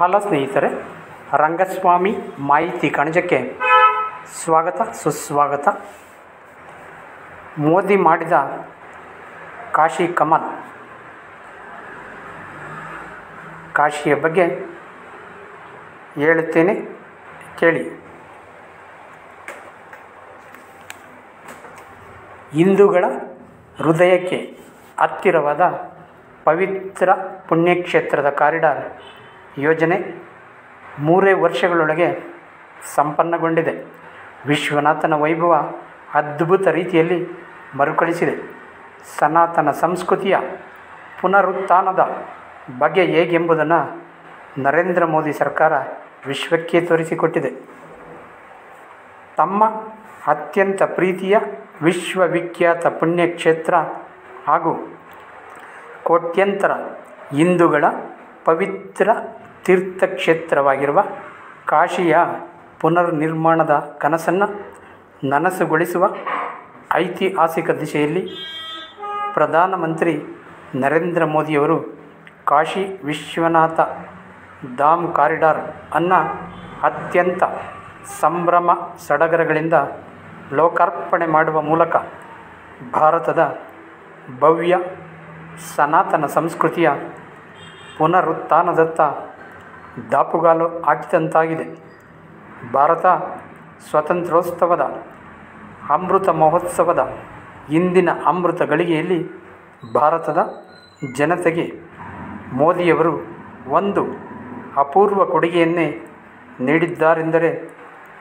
Hello ಸ್ನೇಹಿತರೆ, ರಂಗಸ್ವಾಮಿ ಮಾಹಿತಿ ಕಣಜಕ್ಕೆ ಸ್ವಾಗತ, ಸುಸ್ವಾಗತ. ಮೋದಿ ಮಾಡಿದ ಕಾಶಿ ಕಮಲ್, ಕಾಶಿಯ ಬಗ್ಗೆ ಹೇಳುತ್ತೇನೆ, ಕೇಳಿ. ಹಿಂದೂಗಳ ಹೃದಯಕ್ಕೆ ಹತ್ತಿರವಾದ ಪವಿತ್ರ ಪುಣ್ಯಕ್ಷೇತ್ರದ ಕಾರಿಡಾರ್ ಯೋಜನೆ ಮೂರೇ ವರ್ಷಗಳೊಳಗೆ ಸಂಪನ್ನಗೊಂಡಿದೆ. ವಿಶ್ವನಾಥನ ವೈಭವ ಅದ್ಭುತ ರೀತಿಯಲ್ಲಿ ಮರುಕಳಿಸಿದೆ. ಸನಾತನ ಸಂಸ್ಕೃತಿಯ ಪುನರುತ್ಥಾನದ ಬಗೆ ಹೇಗೆಂಬುದನ್ನು ನರೇಂದ್ರ ಮೋದಿ ಸರ್ಕಾರ ವಿಶ್ವಕ್ಕೆ ತೋರಿಸಿಕೊಟ್ಟಿದೆ. ತಮ್ಮ ಅತ್ಯಂತ ಪ್ರೀತಿಯ ವಿಶ್ವವಿಖ್ಯಾತ ಪುಣ್ಯಕ್ಷೇತ್ರ ಹಾಗೂ ಕೋಟ್ಯಂತರ ಹಿಂದೂಗಳ ಪವಿತ್ರ ತೀರ್ಥಕ್ಷೇತ್ರವಾಗಿರುವ ಕಾಶಿಯ ಪುನರ್ನಿರ್ಮಾಣದ ಕನಸನ್ನು ನನಸುಗೊಳಿಸುವ ಐತಿಹಾಸಿಕ ದಿಶೆಯಲ್ಲಿ ಪ್ರಧಾನಮಂತ್ರಿ ನರೇಂದ್ರ ಮೋದಿಯವರು ಕಾಶಿ ವಿಶ್ವನಾಥ ಧಾಮ್ ಕಾರಿಡಾರ್ ಅನ್ನು ಅತ್ಯಂತ ಸಂಭ್ರಮ ಸಡಗರಗಳಿಂದ ಲೋಕಾರ್ಪಣೆ ಮಾಡುವ ಮೂಲಕ ಭಾರತದ ಭವ್ಯ ಸನಾತನ ಸಂಸ್ಕೃತಿಯ ಪುನರುತ್ಥಾನದತ್ತ ದಾಪುಗಾಲು ಹಾಕಿದಂತಾಗಿದೆ ಭಾರತ ಸ್ವಾತಂತ್ರ್ಯೋತ್ಸವದ, ಅಮೃತ ಮಹೋತ್ಸವದ ಇಂದಿನ ಅಮೃತ ಗಳಿಗೆಯಲ್ಲಿ ಭಾರತದ ಜನತೆಗೆ ಮೋದಿಯವರು ಒಂದು ಅಪೂರ್ವ ಕೊಡುಗೆಯನ್ನೇ ನೀಡಿದ್ದಾರೆಂದರೆ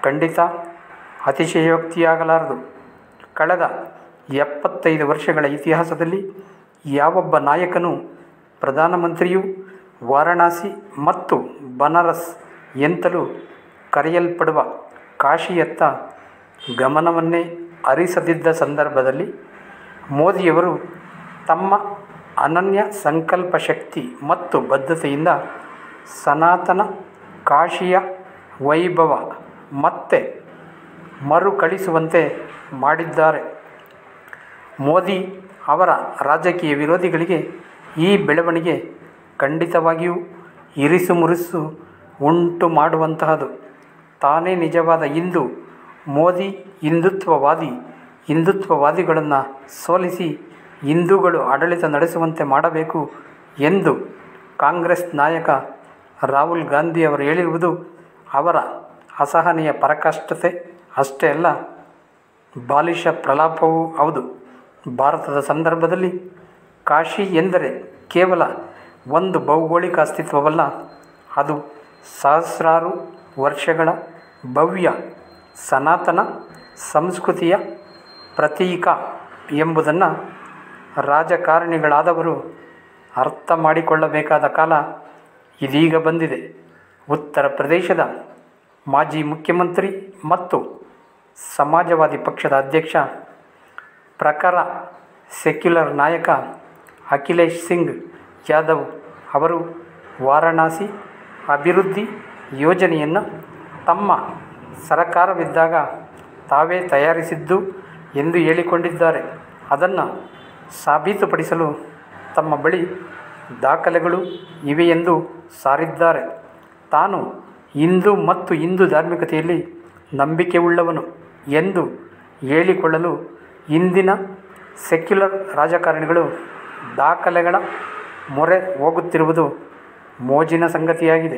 ಖಂಡಿತ ಅತಿಶಯೋಕ್ತಿಯಾಗಲಾರದು. ಕಳೆದ ಎಪ್ಪತ್ತೈದು ವರ್ಷಗಳ ಇತಿಹಾಸದಲ್ಲಿ ಯಾವೊಬ್ಬ ನಾಯಕನೂ ಪ್ರಧಾನಮಂತ್ರಿಯೂ ವಾರಣಾಸಿ ಮತ್ತು ಬನಾರಸ್ ಎಂತಲೂ ಕರೆಯಲ್ಪಡುವ ಕಾಶಿಯತ್ತ ಗಮನವನ್ನೇ ಹರಿಸದಿದ್ದ ಸಂದರ್ಭದಲ್ಲಿ ಮೋದಿಯವರು ತಮ್ಮ ಅನನ್ಯ ಸಂಕಲ್ಪ ಶಕ್ತಿ ಮತ್ತು ಬದ್ಧತೆಯಿಂದ ಸನಾತನ ಕಾಶಿಯ ವೈಭವ ಮತ್ತೆ ಮರುಕಳಿಸುವಂತೆ ಮಾಡಿದ್ದಾರೆ. ಮೋದಿ ಅವರ ರಾಜಕೀಯ ವಿರೋಧಿಗಳಿಗೆ ಈ ಬೆಳವಣಿಗೆ ಖಂಡಿತವಾಗಿಯೂ ಇರಿಸು ಮುರಿಸು ಉಂಟು ಮಾಡುವಂತಹದು. ತಾನೇ ನಿಜವಾದ ಇಂದು ಮೋದಿ ಹಿಂದುತ್ವವಾದಿ, ಹಿಂದುತ್ವವಾದಿಗಳನ್ನು ಸೋಲಿಸಿ ಹಿಂದೂಗಳು ಆಡಳಿತ ನಡೆಸುವಂತೆ ಮಾಡಬೇಕು ಎಂದು ಕಾಂಗ್ರೆಸ್ ನಾಯಕ ರಾಹುಲ್ ಗಾಂಧಿ ಅವರು ಹೇಳಿರುವುದು ಅವರ ಅಸಹನೀಯ ಪರಕಷ್ಟತೆ ಅಷ್ಟೇ ಅಲ್ಲ ಬಾಲಿಷ ಪ್ರಲಾಪವೂ ಹೌದು. ಭಾರತದ ಸಂದರ್ಭದಲ್ಲಿ ಕಾಶಿ ಎಂದರೆ ಕೇವಲ ಒಂದು ಭೌಗೋಳಿಕ ಅಸ್ತಿತ್ವವಲ್ಲ, ಅದು ಸಹಸ್ರಾರು ವರ್ಷಗಳ ಭವ್ಯ ಸನಾತನ ಸಂಸ್ಕೃತಿಯ ಪ್ರತೀಕ ಎಂಬುದನ್ನು ರಾಜಕಾರಣಿಗಳಾದವರು ಅರ್ಥ ಮಾಡಿಕೊಳ್ಳಬೇಕಾದ ಕಾಲ ಇದೀಗ ಬಂದಿದೆ. ಉತ್ತರ ಪ್ರದೇಶದ ಮಾಜಿ ಮುಖ್ಯಮಂತ್ರಿ ಮತ್ತು ಸಮಾಜವಾದಿ ಪಕ್ಷದ ಅಧ್ಯಕ್ಷ, ಪ್ರಖರ ಸೆಕ್ಯುಲರ್ ನಾಯಕ ಅಖಿಲೇಶ್ ಸಿಂಗ್ ಯಾದವ್ ಅವರು ವಾರಣಾಸಿ ಅಭಿವೃದ್ಧಿ ಯೋಜನೆಯನ್ನು ತಮ್ಮ ಸರಕಾರವಿದ್ದಾಗ ತಾವೇ ತಯಾರಿಸಿದ್ದು ಎಂದು ಹೇಳಿಕೊಂಡಿದ್ದಾರೆ. ಅದನ್ನು ಸಾಬೀತುಪಡಿಸಲು ತಮ್ಮ ಬಳಿ ದಾಖಲೆಗಳು ಇವೆ ಎಂದು ಸಾರಿದ್ದಾರೆ. ತಾನು ಹಿಂದೂ ಮತ್ತು ಹಿಂದೂ ಧಾರ್ಮಿಕತೆಯಲ್ಲಿ ನಂಬಿಕೆ ಉಳ್ಳವನು ಎಂದು ಹೇಳಿಕೊಳ್ಳಲು ಇಂದಿನ ಸೆಕ್ಯುಲರ್ ರಾಜಕಾರಣಿಗಳು ದಾಖಲೆಗಳ ಮೊರೆ ಹೋಗುತ್ತಿರುವುದು ಮೋಜಿನ ಸಂಗತಿಯಾಗಿದೆ.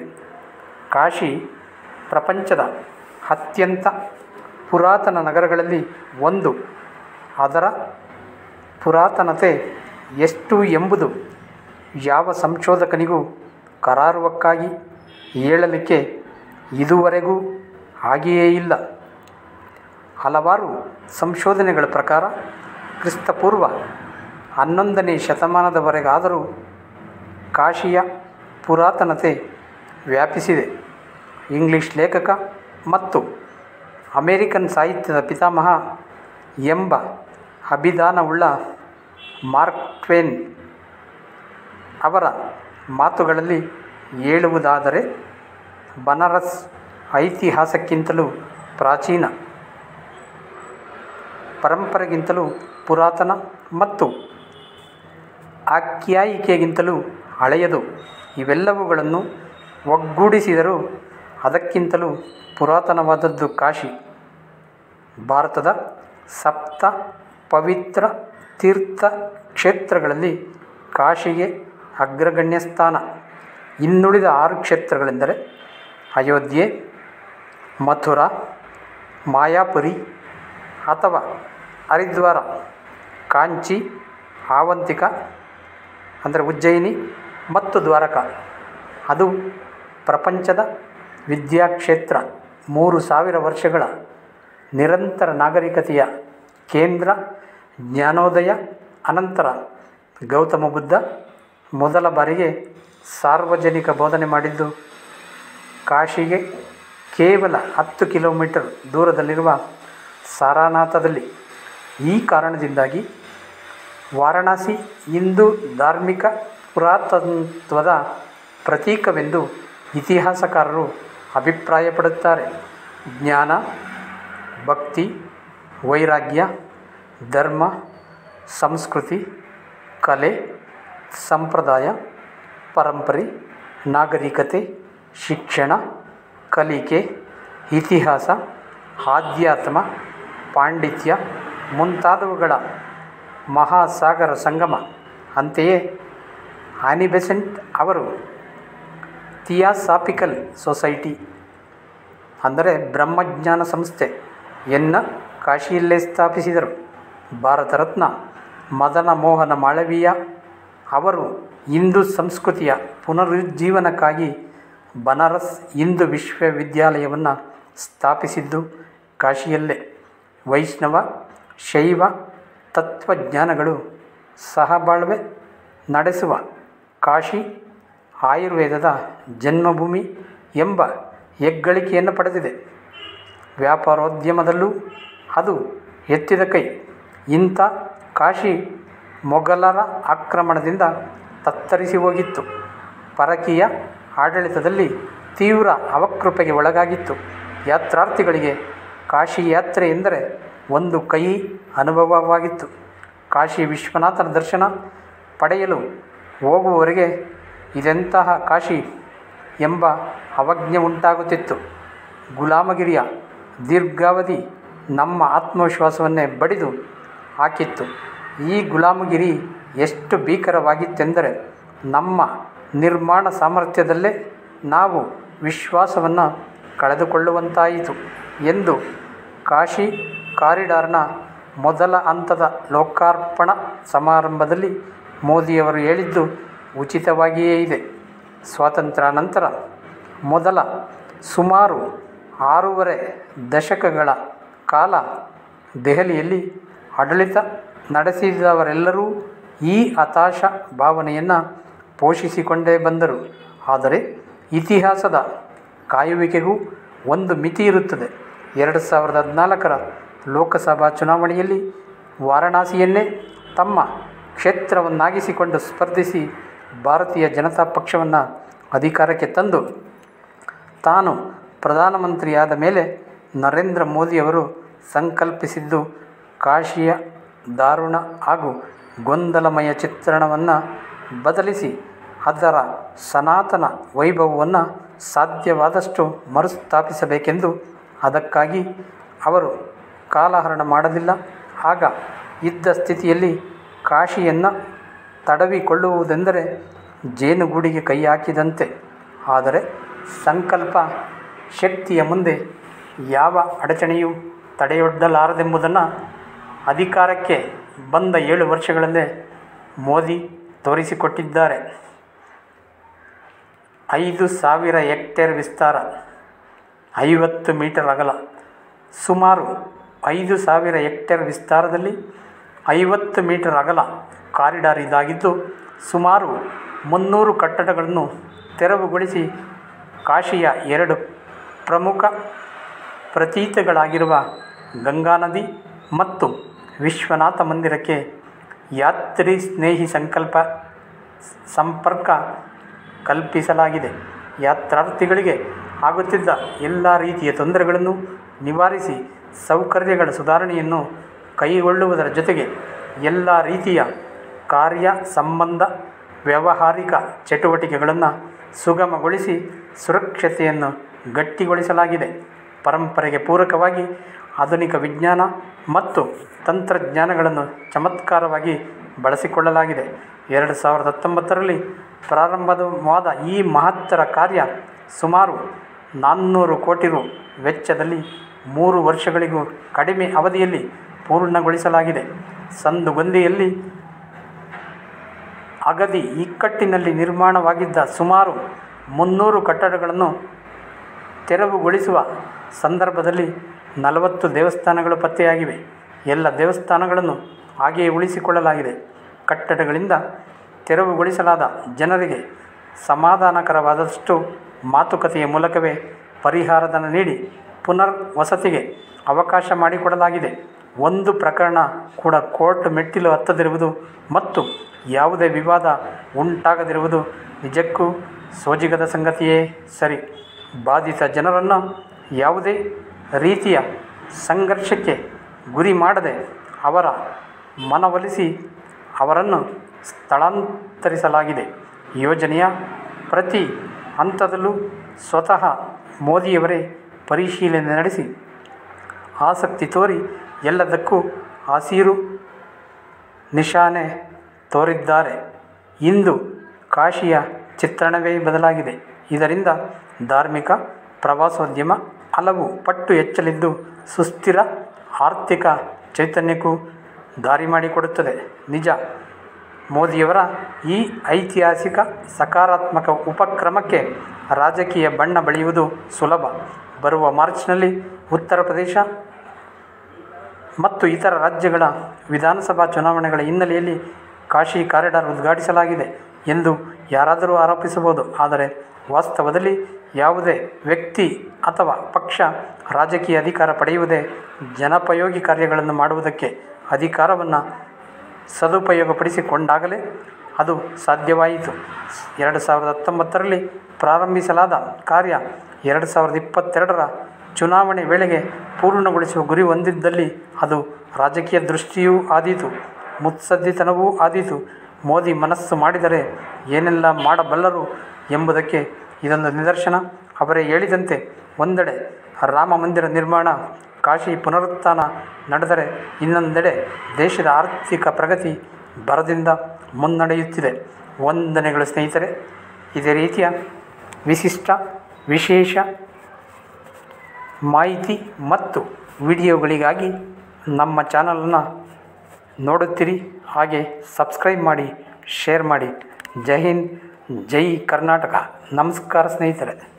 ಕಾಶಿ ಪ್ರಪಂಚದ ಅತ್ಯಂತ ಪುರಾತನ ನಗರಗಳಲ್ಲಿ ಒಂದು. ಅದರ ಪುರಾತನತೆ ಎಷ್ಟು ಎಂಬುದು ಯಾವ ಸಂಶೋಧಕನಿಗೂ ಕರಾರುವಕ್ಕಾಗಿ ಹೇಳಲಿಕ್ಕೆ ಇದುವರೆಗೂ ಹಾಗೆಯೇ ಇಲ್ಲ. ಹಲವಾರು ಸಂಶೋಧನೆಗಳ ಪ್ರಕಾರ ಕ್ರಿಸ್ತಪೂರ್ವ ಹನ್ನೊಂದನೇ ಶತಮಾನದವರೆಗಾದರೂ ಕಾಶಿಯ ಪುರಾತನತೆ ವ್ಯಾಪಿಸಿದೆ. ಇಂಗ್ಲಿಷ್ ಲೇಖಕ ಮತ್ತು ಅಮೇರಿಕನ್ ಸಾಹಿತ್ಯದ ಪಿತಾಮಹ ಎಂಬ ಅಭಿದಾನವುಳ್ಳ ಮಾರ್ಕ್ ಟ್ವೇನ್ ಅವರ ಮಾತುಗಳಲ್ಲಿ ಹೇಳುವುದಾದರೆ, ಬನಾರಸ್ ಐತಿಹಾಸಕ್ಕಿಂತಲೂ ಪ್ರಾಚೀನ, ಪರಂಪರೆಗಿಂತಲೂ ಪುರಾತನ ಮತ್ತು ಆಖ್ಯಾಯಿಕೆಗಿಂತಲೂ ಹಳೆಯದು. ಇವೆಲ್ಲವುಗಳನ್ನು ಒಗ್ಗೂಡಿಸಿದರೂ ಅದಕ್ಕಿಂತಲೂ ಪುರಾತನವಾದದ್ದು ಕಾಶಿ. ಭಾರತದ ಸಪ್ತ ಪವಿತ್ರ ತೀರ್ಥ ಕ್ಷೇತ್ರಗಳಲ್ಲಿ ಕಾಶಿಗೆ ಅಗ್ರಗಣ್ಯ ಸ್ಥಾನ ಇನ್ನುಳಿದ ಆರು ಕ್ಷೇತ್ರಗಳೆಂದರೆ ಅಯೋಧ್ಯೆ, ಮಥುರಾ, ಮಾಯಾಪುರಿ ಅಥವಾ ಹರಿದ್ವಾರ, ಕಾಂಚಿ, ಆವಂತಿಕ, ಅಂದರೆ ಉಜ್ಜಯಿನಿ ಮತ್ತು ದ್ವಾರಕ. ಅದು ಪ್ರಪಂಚದ ವಿದ್ಯಾಕ್ಷೇತ್ರ. ಮೂರು ಸಾವಿರ ವರ್ಷಗಳ ನಿರಂತರ ನಾಗರಿಕತೆಯ ಕೇಂದ್ರ ಜ್ಞಾನೋದಯ ಅನಂತರ ಗೌತಮ ಬುದ್ಧ ಮೊದಲ ಬಾರಿಗೆ ಸಾರ್ವಜನಿಕ ಬೋಧನೆ ಮಾಡಿದ್ದು. ಕಾಶಿಗೆ ಕೇವಲ ಹತ್ತು ಕಿಲೋಮೀಟರ್ ದೂರದಲ್ಲಿರುವ ಸಾರಾನಾಥದಲ್ಲಿ. ಈ ಕಾರಣದಿಂದಾಗಿ ವಾರಣಾಸಿ ಹಿಂದೂ ಧಾರ್ಮಿಕ ಪುರಾತನತ್ವದ ಪ್ರತೀಕವೆಂದು ಇತಿಹಾಸಕಾರರು ಅಭಿಪ್ರಾಯಪಡುತ್ತಾರೆ. ಜ್ಞಾನ, ಭಕ್ತಿ, ವೈರಾಗ್ಯ, ಧರ್ಮ, ಸಂಸ್ಕೃತಿ, ಕಲೆ, ಸಂಪ್ರದಾಯ, ಪರಂಪರೆ, ನಾಗರಿಕತೆ, ಶಿಕ್ಷಣ, ಕಲಿಕೆ, ಇತಿಹಾಸ, ಆಧ್ಯಾತ್ಮ, ಪಾಂಡಿತ್ಯ ಮುಂತಾದವುಗಳ ಮಹಾಸಾಗರ ಸಂಗಮ. ಅಂತೆಯೇ ಆನಿ ಬೆಸೆಂಟ್ ಅವರು ಥಿಯಾಸಾಫಿಕಲ್ ಸೊಸೈಟಿ, ಅಂದರೆ ಬ್ರಹ್ಮಜ್ಞಾನ ಸಂಸ್ಥೆ, ಎನ್ನ ಕಾಶಿಯಲ್ಲೇ ಸ್ಥಾಪಿಸಿದರು. ಭಾರತ ರತ್ನ ಮದನ ಮೋಹನ ಮಾಳವೀಯ ಅವರು ಹಿಂದೂ ಸಂಸ್ಕೃತಿಯ ಪುನರುಜ್ಜೀವನಕ್ಕಾಗಿ ಬನಾರಸ್ ಹಿಂದೂ ವಿಶ್ವವಿದ್ಯಾಲಯವನ್ನು ಸ್ಥಾಪಿಸಿದ್ದು ಕಾಶಿಯಲ್ಲೇ. ವೈಷ್ಣವ, ಶೈವ ತತ್ವಜ್ಞಾನಗಳು ಸಹಬಾಳ್ವೆ ನಡೆಸುವ ಕಾಶಿ ಆಯುರ್ವೇದದ ಜನ್ಮಭೂಮಿ ಎಂಬ ಹೆಗ್ಗಳಿಕೆಯನ್ನು ಪಡೆದಿದೆ. ವ್ಯಾಪಾರೋದ್ಯಮದಲ್ಲೂ ಅದು ಎತ್ತಿದ ಕೈ. ಇಂಥ ಕಾಶಿ ಮೊಘಲರ ಆಕ್ರಮಣದಿಂದ ತತ್ತರಿಸಿ ಹೋಗಿತ್ತು. ಪರಕೀಯ ಆಡಳಿತದಲ್ಲಿ ತೀವ್ರ ಅವಕೃಪೆಗೆ ಒಳಗಾಗಿತ್ತು. ಯಾತ್ರಾರ್ಥಿಗಳಿಗೆ ಕಾಶಿ ಯಾತ್ರೆ ಎಂದರೆ ಒಂದು ಕಹಿ ಅನುಭವವಾಗಿತ್ತು. ಕಾಶಿ ವಿಶ್ವನಾಥನ ದರ್ಶನ ಪಡೆಯಲು ಹೋಗುವವರೆಗೆ ಇದೆಂತಹ ಕಾಶಿ ಎಂಬ ಅವಜ್ಞೆ ಉಂಟಾಗುತ್ತಿತ್ತು. ಗುಲಾಮಗಿರಿಯ ದೀರ್ಘಾವಧಿ ನಮ್ಮ ಆತ್ಮವಿಶ್ವಾಸವನ್ನೇ ಬಡಿದು ಹಾಕಿತ್ತು. ಈ ಗುಲಾಮಗಿರಿ ಎಷ್ಟು ಭೀಕರವಾಗಿತ್ತೆಂದರೆ ನಮ್ಮ ನಿರ್ಮಾಣ ಸಾಮರ್ಥ್ಯದಲ್ಲೇ ನಾವು ವಿಶ್ವಾಸವನ್ನು ಕಳೆದುಕೊಳ್ಳುವಂತಾಯಿತು ಎಂದು ಕಾಶಿ ಕಾರಿಡಾರ್ನ ಮೊದಲ ಹಂತದ ಲೋಕಾರ್ಪಣಾ ಸಮಾರಂಭದಲ್ಲಿ ಮೋದಿಯವರು ಹೇಳಿದ್ದು ಉಚಿತವಾಗಿಯೇ ಇದೆ. ಸ್ವಾತಂತ್ರ್ಯ ನಂತರ ಮೊದಲ ಸುಮಾರು ಆರೂವರೆ ದಶಕಗಳ ಕಾಲ ದೆಹಲಿಯಲ್ಲಿ ಆಡಳಿತ ನಡೆಸಿದವರೆಲ್ಲರೂ ಈ ಹತಾಶ ಭಾವನೆಯನ್ನು ಪೋಷಿಸಿಕೊಂಡೇ ಬಂದರು. ಆದರೆ ಇತಿಹಾಸದ ಕಾಯುವಿಕೆಗೂ ಒಂದು ಮಿತಿ ಇರುತ್ತದೆ. ಎರಡು ಸಾವಿರದ ಹದಿನಾಲ್ಕರ ಲೋಕಸಭಾ ಚುನಾವಣೆಯಲ್ಲಿ ವಾರಣಾಸಿಯನ್ನೇ ತಮ್ಮ ಕ್ಷೇತ್ರವನ್ನಾಗಿಸಿಕೊಂಡು ಸ್ಪರ್ಧಿಸಿ ಭಾರತೀಯ ಜನತಾ ಪಕ್ಷವನ್ನು ಅಧಿಕಾರಕ್ಕೆ ತಂದು, ತಾನು ಪ್ರಧಾನಮಂತ್ರಿಯಾದ ಮೇಲೆ ನರೇಂದ್ರ ಮೋದಿಯವರು ಸಂಕಲ್ಪಿಸಿದ್ದು ಕಾಶಿಯ ದಾರುಣ ಹಾಗೂ ಗೊಂದಲಮಯ ಚಿತ್ರಣವನ್ನು ಬದಲಿಸಿ ಅದರ ಸನಾತನ ವೈಭವವನ್ನು ಸಾಧ್ಯವಾದಷ್ಟು ಮರುಸ್ಥಾಪಿಸಬೇಕೆಂದು ಅದಕ್ಕಾಗಿ ಅವರು ಕಾಲಹರಣ ಮಾಡಲಿಲ್ಲ. ಆಗ ಇದ್ದ ಸ್ಥಿತಿಯಲ್ಲಿ ಕಾಶಿಯನ್ನು ತಡವಿಕೊಳ್ಳುವುದೆಂದರೆ ಜೇನುಗೂಡಿಗೆ ಕೈ ಹಾಕಿದಂತೆ. ಆದರೆ ಸಂಕಲ್ಪ ಶಕ್ತಿಯ ಮುಂದೆ ಯಾವ ಅಡಚಣೆಯೂ ತಡೆಯೊಡ್ಡಲಾರದೆಂಬುದನ್ನು ಅಧಿಕಾರಕ್ಕೆ ಬಂದ ಏಳು ವರ್ಷಗಳಲ್ಲೇ ಮೋದಿ ತೋರಿಸಿಕೊಟ್ಟಿದ್ದಾರೆ. ಐದು ಸಾವಿರ ಹೆಕ್ಟೇರ್ ವಿಸ್ತಾರ, ಐವತ್ತು ಮೀಟರ್ ಅಗಲ, ಸುಮಾರು ಐದು ಸಾವಿರ ಹೆಕ್ಟೇರ್ ವಿಸ್ತಾರದಲ್ಲಿ ಐವತ್ತು ಮೀಟರ್ ಅಗಲ ಕಾರಿಡಾರ್ ಇದಾಗಿದ್ದು ಸುಮಾರು ಮುನ್ನೂರು ಕಟ್ಟಡಗಳನ್ನು ತೆರವುಗೊಳಿಸಿ ಕಾಶಿಯ ಎರಡು ಪ್ರಮುಖ ಪ್ರತೀತಗಳಾಗಿರುವ ಗಂಗಾ ನದಿ ಮತ್ತು ವಿಶ್ವನಾಥ ಮಂದಿರಕ್ಕೆ ಯಾತ್ರಿ ಸ್ನೇಹಿ ಸಂಕಲ್ಪ ಸಂಪರ್ಕ ಕಲ್ಪಿಸಲಾಗಿದೆ. ಯಾತ್ರಾರ್ಥಿಗಳಿಗೆ ಆಗುತ್ತಿದ್ದ ಎಲ್ಲ ರೀತಿಯ ತೊಂದರೆಗಳನ್ನು ನಿವಾರಿಸಿ ಸೌಕರ್ಯಗಳ ಸುಧಾರಣೆಯನ್ನು ಕೈಗೊಳ್ಳುವುದರ ಜೊತೆಗೆ ಎಲ್ಲ ರೀತಿಯ ಕಾರ್ಯ ಸಂಬಂಧ ವ್ಯಾವಹಾರಿಕ ಚಟುವಟಿಕೆಗಳನ್ನು ಸುಗಮಗೊಳಿಸಿ ಸುರಕ್ಷತೆಯನ್ನು ಗಟ್ಟಿಗೊಳಿಸಲಾಗಿದೆ. ಪರಂಪರೆಗೆ ಪೂರಕವಾಗಿ ಆಧುನಿಕ ವಿಜ್ಞಾನ ಮತ್ತು ತಂತ್ರಜ್ಞಾನಗಳನ್ನು ಚಮತ್ಕಾರವಾಗಿ ಬಳಸಿಕೊಳ್ಳಲಾಗಿದೆ. ಎರಡು ಸಾವಿರದ ಹತ್ತೊಂಬತ್ತರಲ್ಲಿ ಪ್ರಾರಂಭವಾದ ಈ ಮಹತ್ತರ ಕಾರ್ಯ ಸುಮಾರು ನಾನ್ನೂರು ಕೋಟಿ ರು ವೆಚ್ಚದಲ್ಲಿ ಮೂರು ವರ್ಷಗಳಿಗೂ ಕಡಿಮೆ ಅವಧಿಯಲ್ಲಿ ಪೂರ್ಣಗೊಳಿಸಲಾಗಿದೆ. ಸಂದುಗೊಂದಿಯಲ್ಲಿ ಅಗದಿ ಇಕ್ಕಟ್ಟಿನಲ್ಲಿ ನಿರ್ಮಾಣವಾಗಿದ್ದ ಸುಮಾರು ಮುನ್ನೂರು ಕಟ್ಟಡಗಳನ್ನು ತೆರವುಗೊಳಿಸುವ ಸಂದರ್ಭದಲ್ಲಿ ನಲವತ್ತು ದೇವಸ್ಥಾನಗಳು ಪತ್ತೆಯಾಗಿವೆ. ಎಲ್ಲ ದೇವಸ್ಥಾನಗಳನ್ನು ಹಾಗೆಯೇ ಉಳಿಸಿಕೊಳ್ಳಲಾಗಿದೆ. ಕಟ್ಟಡಗಳಿಂದ ತೆರವುಗೊಳಿಸಲಾದ ಜನರಿಗೆ ಸಮಾಧಾನಕರವಾದಷ್ಟು ಮಾತುಕತೆಯ ಮೂಲಕವೇ ಪರಿಹಾರಧನ ನೀಡಿ ಪುನರ್ ವಸತಿಗೆ ಅವಕಾಶ ಮಾಡಿಕೊಡಲಾಗಿದೆ. ಒಂದು ಪ್ರಕರಣ ಕೂಡ ಕೋರ್ಟ್ ಮೆಟ್ಟಿಲು ಹತ್ತದಿರುವುದು ಮತ್ತು ಯಾವುದೇ ವಿವಾದ ಉಂಟಾಗದಿರುವುದು ನಿಜಕ್ಕೂ ಸೋಜಿಗದ ಸಂಗತಿಯೇ ಸರಿ. ಬಾಧಿತ ಜನರನ್ನು ಯಾವುದೇ ರೀತಿಯ ಸಂಘರ್ಷಕ್ಕೆ ಗುರಿ ಮಾಡದೆ ಅವರ ಮನವೊಲಿಸಿ ಅವರನ್ನು ಸ್ಥಳಾಂತರಿಸಲಾಗಿದೆ. ಯೋಜನೆಯ ಪ್ರತಿ ಹಂತದಲ್ಲೂ ಸ್ವತಃ ಮೋದಿಯವರೇ ಪರಿಶೀಲನೆ ನಡೆಸಿ ಆಸಕ್ತಿ ತೋರಿ ಎಲ್ಲದಕ್ಕೂ ಹಸಿರು ನಿಶಾನೆ ತೋರಿದ್ದಾರೆ. ಇಂದು ಕಾಶಿಯ ಚಿತ್ರಣವೇ ಬದಲಾಗಿದೆ. ಇದರಿಂದ ಧಾರ್ಮಿಕ ಪ್ರವಾಸೋದ್ಯಮ ಹಲವು ಪಟ್ಟು ಹೆಚ್ಚಲಿದ್ದು ಸುಸ್ಥಿರ ಆರ್ಥಿಕ ಚೈತನ್ಯಕ್ಕೂ ದಾರಿ ಮಾಡಿಕೊಡುತ್ತದೆ. ನಿಜ, ಮೋದಿಯವರ ಈ ಐತಿಹಾಸಿಕ ಸಕಾರಾತ್ಮಕ ಉಪಕ್ರಮಕ್ಕೆ ರಾಜಕೀಯ ಬಣ್ಣ ಬಳಿಯುವುದು ಸುಲಭ. ಬರುವ ಮಾರ್ಚ್ನಲ್ಲಿ ಉತ್ತರ ಪ್ರದೇಶ ಮತ್ತು ಇತರ ರಾಜ್ಯಗಳ ವಿಧಾನಸಭಾ ಚುನಾವಣೆಗಳ ಹಿನ್ನೆಲೆಯಲ್ಲಿ ಕಾಶಿ ಕಾರಿಡಾರ್ ಉದ್ಘಾಟಿಸಲಾಗಿದೆ ಎಂದು ಯಾರಾದರೂ ಆರೋಪಿಸಬಹುದು. ಆದರೆ ವಾಸ್ತವದಲ್ಲಿ ಯಾವುದೇ ವ್ಯಕ್ತಿ ಅಥವಾ ಪಕ್ಷ ರಾಜಕೀಯ ಅಧಿಕಾರ ಪಡೆಯುವುದೇ ಜನಪಯೋಗಿ ಕಾರ್ಯಗಳನ್ನು ಮಾಡುವುದಕ್ಕೆ ಅಧಿಕಾರವನ್ನು ಸದುಪಯೋಗಪಡಿಸಿಕೊಂಡಾಗಲೇ ಅದು ಸಾಧ್ಯವಾಯಿತು. ಎರಡು ಸಾವಿರದ ಹತ್ತೊಂಬತ್ತರಲ್ಲಿ ಪ್ರಾರಂಭಿಸಲಾದ ಕಾರ್ಯ ಎರಡು ಸಾವಿರದ ಇಪ್ಪತ್ತೆರಡರ ಚುನಾವಣೆ ವೇಳೆಗೆ ಪೂರ್ಣಗೊಳಿಸುವ ಗುರಿ ಹೊಂದಿದ್ದಲ್ಲಿ ಅದು ರಾಜಕೀಯ ದೃಷ್ಟಿಯೂ ಆದೀತು, ಮುತ್ಸದ್ದಿತನವೂ ಆದೀತು. ಮೋದಿ ಮನಸ್ಸು ಮಾಡಿದರೆ ಏನೆಲ್ಲ ಮಾಡಬಲ್ಲರು ಎಂಬುದಕ್ಕೆ ಇದೊಂದು ನಿದರ್ಶನ. ಅವರೇ ಹೇಳಿದಂತೆ ಒಂದೆಡೆ ರಾಮ ಮಂದಿರ ನಿರ್ಮಾಣ, ಕಾಶಿ ಪುನರುತ್ಥಾನ ನಡೆದರೆ ಇನ್ನೊಂದೆಡೆ ದೇಶದ ಆರ್ಥಿಕ ಪ್ರಗತಿ ಭರದಿಂದ ಮುನ್ನಡೆಯುತ್ತಿದೆ. ವಂದನೆಗಳು ಸ್ನೇಹಿತರೆ. ಇದೇ ರೀತಿಯ ವಿಶಿಷ್ಟ, ವಿಶೇಷ ಮಾಹಿತಿ ಮತ್ತು ವಿಡಿಯೋಗಳಿಗಾಗಿ ನಮ್ಮ ಚಾನಲನ್ನು ನೋಡುತ್ತೀರಿ. ಹಾಗೆ ಸಬ್ಸ್ಕ್ರೈಬ್ ಮಾಡಿ, ಶೇರ್ ಮಾಡಿ. ಜೈ ಹಿಂದ್, ಜೈ ಕರ್ನಾಟಕ. ನಮಸ್ಕಾರ ಸ್ನೇಹಿತರೆ.